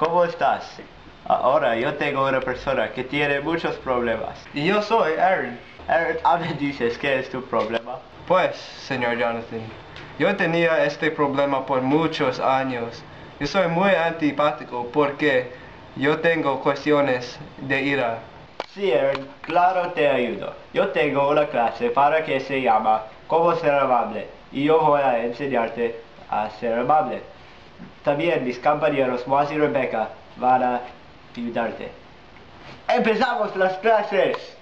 ¿cómo estás? Ahora yo tengo una persona que tiene muchos problemas. Y yo soy Aaron. Aaron, a ver, dices, ¿qué es tu problema? Pues, señor Jonathan, yo tenía este problema por muchos años. Yo soy muy antipático porque yo tengo cuestiones de ira. Sí, Aaron, claro te ayudo. Yo tengo una clase para que se llama Cómo ser amable y yo voy a enseñarte a ser amable. También mis compañeros Moaz y Rebecca van a ayudarte. ¡Empezamos las clases!